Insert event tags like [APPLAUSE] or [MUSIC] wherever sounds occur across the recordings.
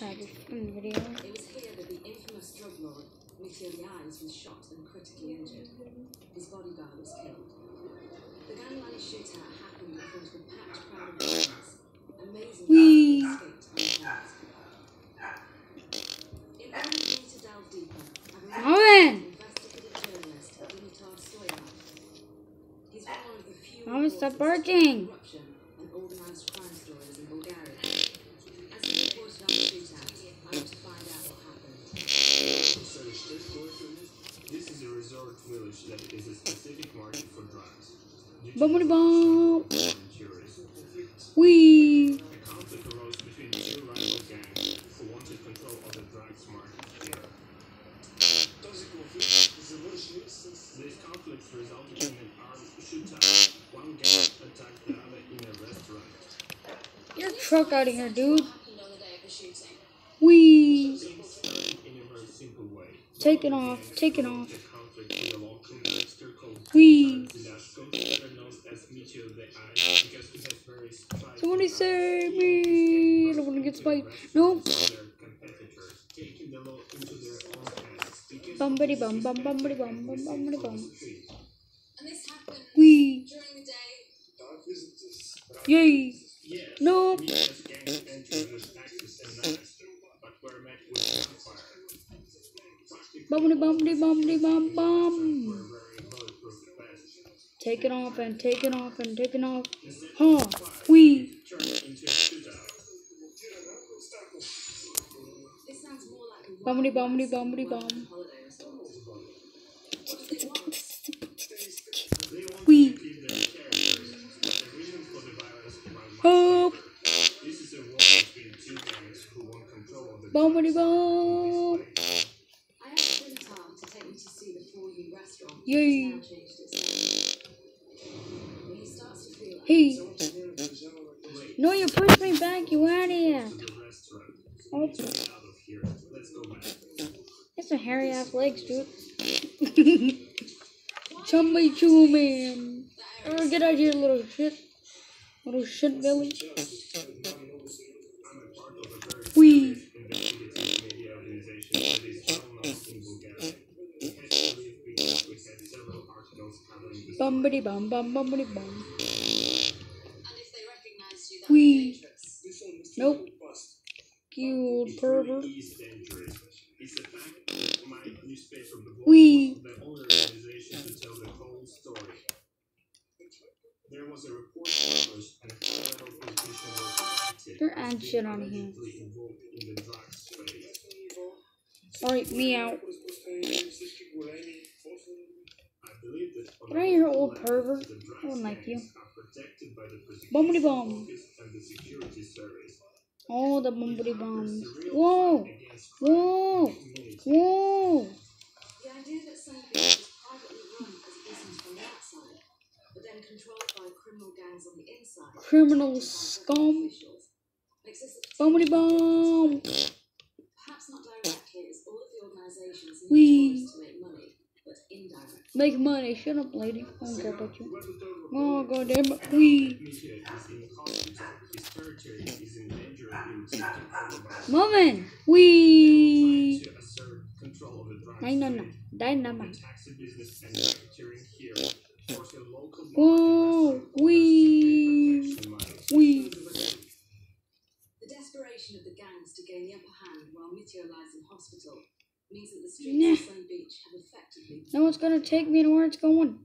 This fucking video. It was here that the infamous drug lord, Yines, was shot and critically injured. His bodyguard was killed. The gangland shootout happened in front of a packed crowd of. Amazing Whee! escaped order for me to delve deeper, I've Owen! arranged investigative journalist resort village that is a specific market for drugs. Due to Bumpity bump. Wee. a conflict arose between two rival gangs who wanted control of the drugs market here. These conflicts resulted in an armed shootout. One gang attacked the other in a restaurant. Your truck out of here, dude. happened on the day of the shooting? Wee. Things started in a very simple way. Take it off. Take it off. Spiteful Somebody save me. I don't want to get spiked. No. Because Bumpity bum bum bum bum bum. During the day. Yay. No. Mitchell's gangs entered with axes and knives, but were met with gunfire. Bumpity bumpity bumpity bum Were bum. very bulletproof vests. Take it off and take it off and take it off. Huh. Wee. Turned into a shootout. This sounds more like a Bumpity Wild bumpity West bumpity working bum. holiday resort. What did they want? They wanted Wee. to keep their characters, but the reason for the violence came out much Hope. later. This is a war between two gangs who want control of the Bumpity bum. I Hey. No, you pushed me back. You go back. That's some hairy ass legs, dude. Chummy choo man. Oh, get out of here, little shit. Little shit belly. A a Wee. investigative media organization that is You're as add being shit on here. allegedly involved in the drugs trade. Alright, me out. I believe that Get out of old pervert. I don't like you. gangs are protected by the prosecution Bumpity bum. Office and the security service. Oh, the bumpity bum. It's a real Whoa. fight against crime Whoa. in. Whoa. The idea that something is privately run as a business from the outside, but then controlled by criminal gangs on the inside, Criminal scum. government officials, makes this a Bumpity potentially bum. Perhaps not directly, as all of the organizations need to make money. Make money. Shut up, lady. I don't care about you. Oh, goddamn it. Wee. Media is in hospital. His territory is in danger of being taken over by Woman. trying Wee. to assert control of the no, no. Dynamite. The taxi business and manufacturing here force a local Whoa. Wee. market money. Wee. The desperation of the gangs to gain the upper hand while Mitio lies in hospital means that the streets Nah. of Sun Beach have effectively No one's gonna take me to where it's going.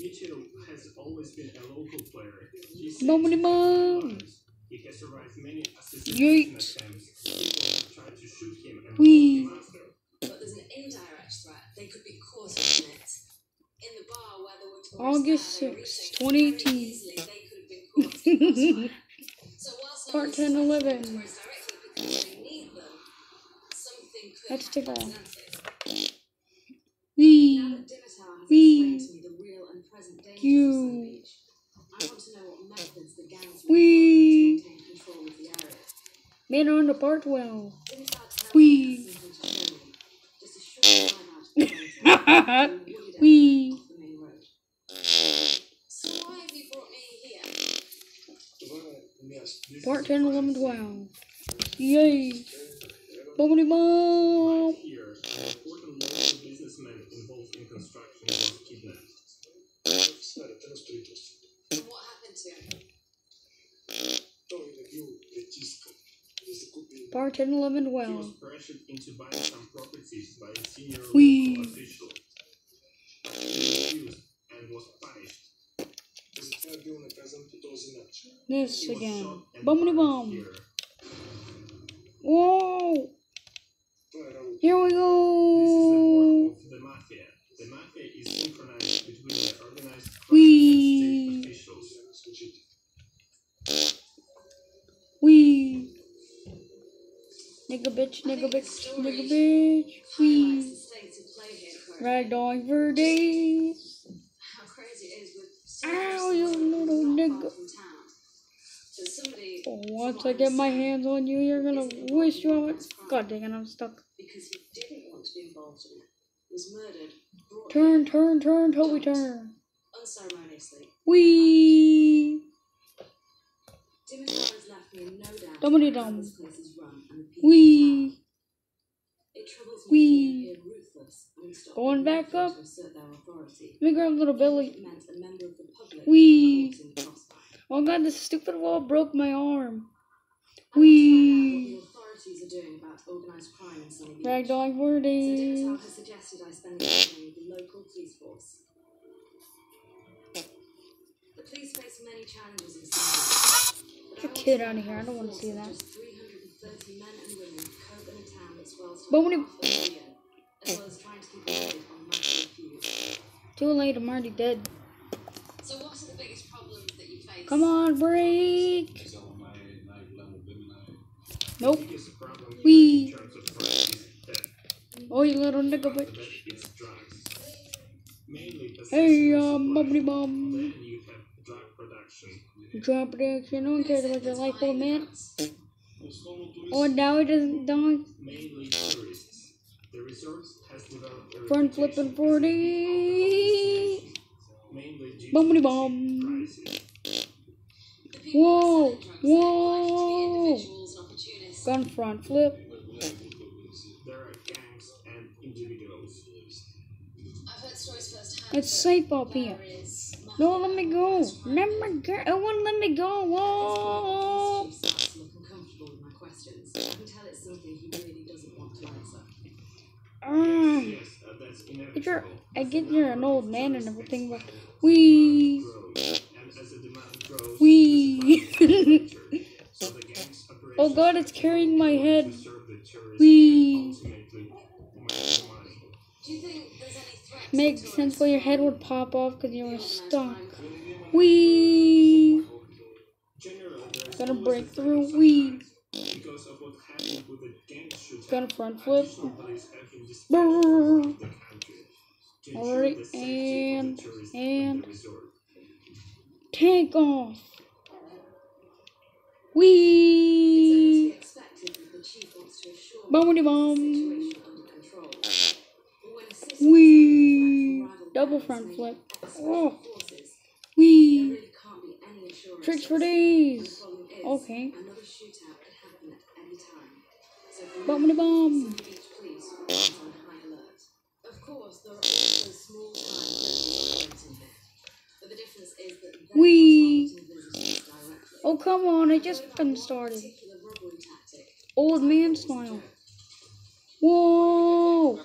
Mitchell has always been a local player. He says he has survived many assassination Yeet. attempts. Tried to shoot him and Wee. him. But there's an indirect threat. They could be caught in it. In the bar where the August established, 6th, very 2018. easily they could have been caught [LAUGHS] Now Wee. that Dimitar has Wee. explained to me the real and present dangers You. of Sun Beach, I want to know what methods the gangs will Wee. employ to maintain control of the area. Made it on the part 12. Dimitar tells Wee. me that's simple just a short drive out of the mountains, through a wooded area Wee. the main road. So why have you brought me here? Part 10, 11, 12. Yay! Bubbly bomb! Here, an important local businessman involved in construction was kidnapped. And what happened to him? Bartender lemon He well. was pressured into buying some properties by a senior Whee! local official. Refused and was punished. This He was again. shot and Bubbly buried bomb. here. Whoa! Here we This is the go! work of the mafia. The mafia is synchronized between the organized crime Whee! and state officials. Wee! Nigga bitch, nigga bitch, nigga bitch. Highlights Wee! the state of play here, Crow. Ragdolling for days. How crazy it is with so Ow, you little nigga. far from town. So somebody Oh, once I get my hands on you, you're gonna wish you on God dang it, I'm stuck. because he didn't want to be involved in it, was murdered, Turn, turn, turn, Toby, turn. unceremoniously. Wee! Dimitar has left me no doubt Dumbity dum. this place is run and the people Wee! It me Wee. that they appear ruthless and Going back up. to assert their authority. Let me grab little Billy. A member of Wee. caught in the crossfire. Oh god, this stupid wall broke my arm. I want to find out Wee! what the authorities are doing about organised crime in Sunny Beach. Ragdolling for So. Suggested I spend the evening with the local police force. Police face many challenges in Get your kid out of here, I don't want to see that. Just 330 men and women cope in a town that swells to But when it- a million, as well as trying to keep a lid on massive feuds. Too late, I'm already dead. So what are the biggest problems that you face? Come on, break! Nope. biggest problem here Wee. in terms of crime is theft. Oh, you little nigga bitch. theft is drugs. Mainly possession Hey, um, bubbly bum. Then you have drug production. Drop protection, no one cares about your life, little man. Oh, now he doesn't die. Mainly tourists. The resort has developed a Front flipping 40. mainly due Bubbly to bum. cheap prices. The people Whoa, that sell drugs are likely to be whoa. individuals and opportunists. Gun front flip. There are gangs and individuals. I've heard stories firsthand. It's that safe up here. There is No, let me go. Let me go. It won't let me go. Whoa. Chief starts to look uncomfortable with my questions. I can tell it's something he really doesn't want to answer. Ah. Yes, uh, that's Get your, inevitable. I get you're an old man and everything, but we, Grows. And as the demand grows, we. the [LAUGHS] supply is greater. So the gangs operate oh God, it's carrying my to head. serve the tourists Wee. and ultimately make the money. Do you think there's any threat to Makes sense why your head would pop off because you were stuck. always break a threat through. of some We kind. Because of what happened with double front flip. Oh. special forces, there we really can't be any assurance. tricks for days. Okay. Another shootout could happen at any time. So for Bummity now, bum. Sunny Beach Police remains on high alert. Of course, there are also small time criminals operating here. But the difference is that they're Wee. not targeting visitors directly. Oh come on, I just What about started. particular robbery tactic? Old man style. Whoa!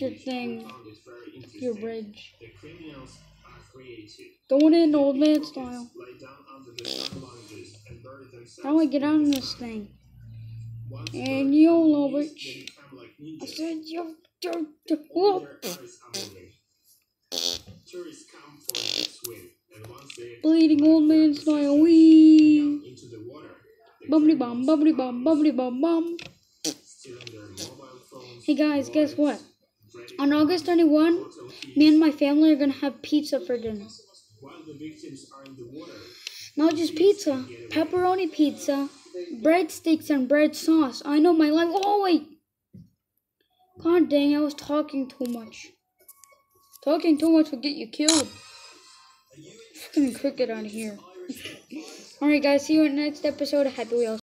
Your thing. we found it very interesting. Your bridge. The criminals are. Going in old man style. Lie down under the sun lounges and bury themselves How do I get of this thing? And YOLO, bitch. They become like I said yo yo yo. All Whoa! their eyes are moving. Tourists come for a swim, and once they Bleeding old man style. Wee. down into the water, the Bubbly bum, bubbly bum, bubbly bum bum. stealing their mobile phones, Hey guys, guess what? On August 21, me and my family are gonna have pizza for dinner. Not just pizza, pepperoni pizza, breadsticks, and bread sauce. I know my life. Oh, wait! God dang, I was talking too much. Talking too much will get you killed. Fucking cricket of here. [LAUGHS] Alright, guys, see you in the next episode of Happy Wheels.